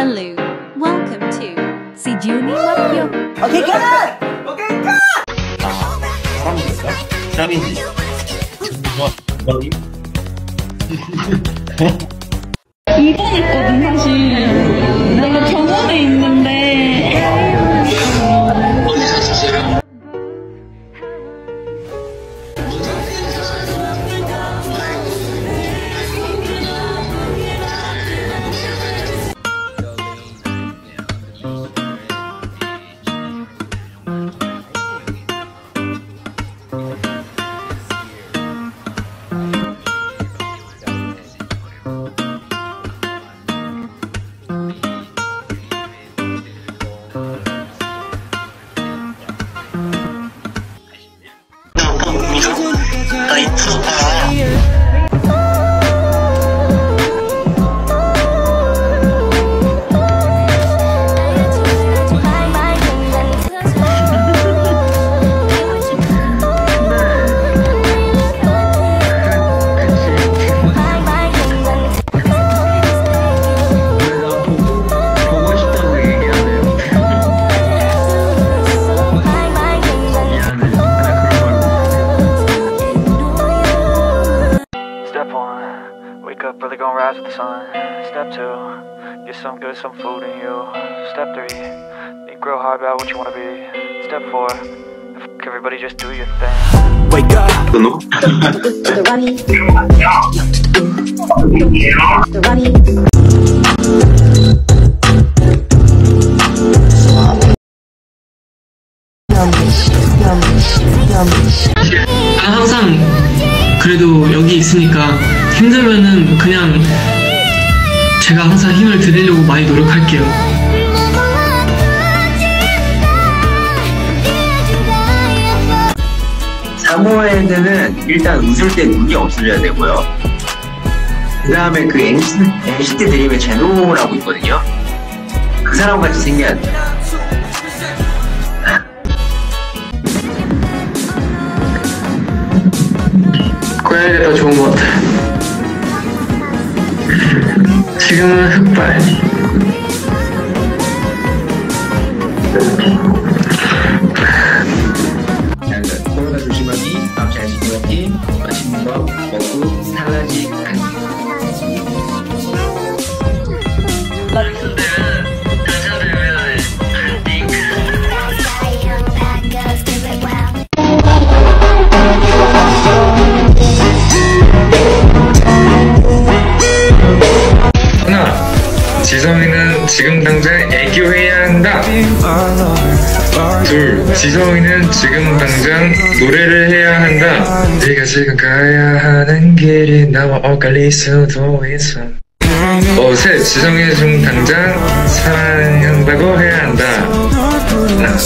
Hello. Welcome to Si Juni Makyo. 오케이 컷! 사람인가? 사람인지. 머리. 이번 있거든 사실 내가 병원에 있는 Step two, get some good, some food in you. Step three, think real hard about what you wanna be. Step four, fuck everybody, just do your thing. Wake up. 난 항상 그래도 여기 있으니까 힘들면은 그냥 제가 항상 힘을 드리려고 많이 노력할게요. 사모예드는 일단 웃을 때 눈이 없어져야 되고요. 그 다음에 그 NCT, 드림의 제노라고 있거든요. 그 사람 같이 생겨야 돼요. 고양이가 더 좋은 것 같아. 지 Чего спать? Allora, torna su Shimami, facciamo il suo team, facciamo un po'. 지성이는 지금 당장 애교해야 한다. 둘, 지성이는 지금 당장 노래를 해야 한다. 네가 지금 가야 하는 길이 나와 엇갈릴 수도 있어. 어, 셋, 지성이 지금 당장 사랑한다고 해야 한다. 하나,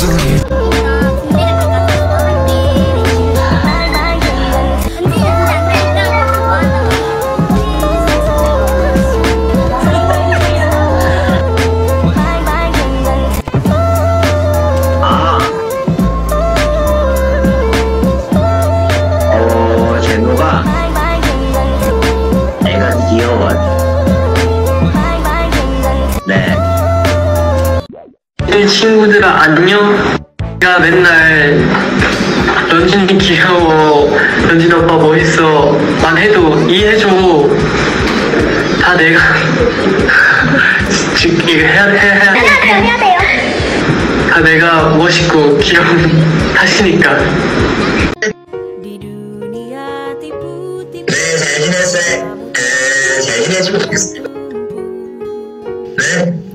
내 친구들아 안녕. 내가 맨날 런쥔이 귀여워, 런쥔 오빠 멋있어 만 해도 이해해줘. 다 내가 지금 이거 해야 해 해야 해야 돼요. 다 내가 멋있고 귀여운 탓이니까. 네, 잘. 네, 잘 지내시면 좋겠어요. 네?